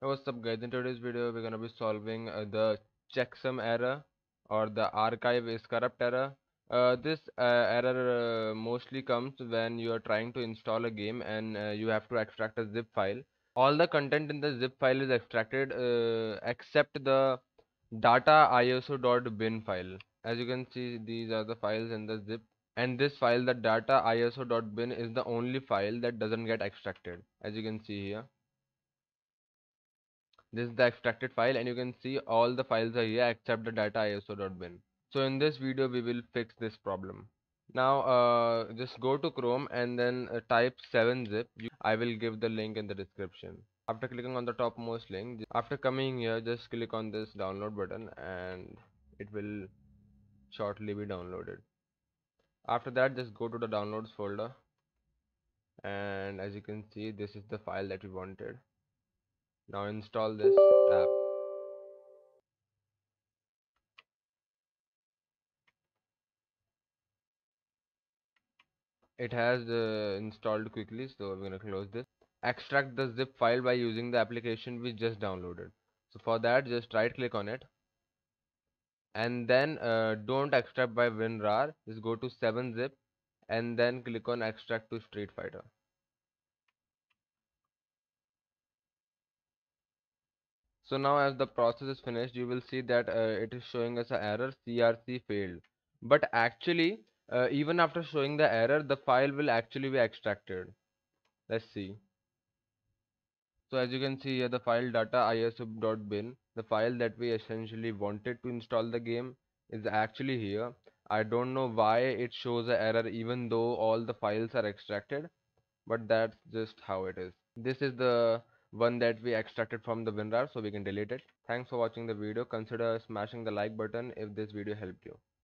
What's up guys? In today's video we're gonna be solving uh, the checksum error or the archive is corrupt error. Uh, this uh, error uh, mostly comes when you are trying to install a game and uh, you have to extract a zip file. All the content in the zip file is extracted uh, except the data iso.bin file. As you can see these are the files in the zip and this file the data iso.bin is the only file that doesn't get extracted as you can see here this is the extracted file and you can see all the files are here except the data iso.bin so in this video we will fix this problem. Now uh, just go to chrome and then uh, type 7zip i will give the link in the description. After clicking on the topmost link after coming here just click on this download button and it will shortly be downloaded. After that just go to the downloads folder. And as you can see this is the file that we wanted now install this app. It has uh, installed quickly so we're gonna close this. Extract the zip file by using the application we just downloaded. So for that just right click on it. And then uh, don't extract by WinRAR just go to 7zip and then click on extract to Street Fighter so now as the process is finished you will see that uh, it is showing us an error crc failed. But actually uh, even after showing the error the file will actually be extracted. Let's see. So as you can see here the file data iso.bin the file that we essentially wanted to install the game is actually here. I don't know why it shows an error even though all the files are extracted but that's just how it is. This is the one that we extracted from the WinRAR so we can delete it. Thanks for watching the video. Consider smashing the like button if this video helped you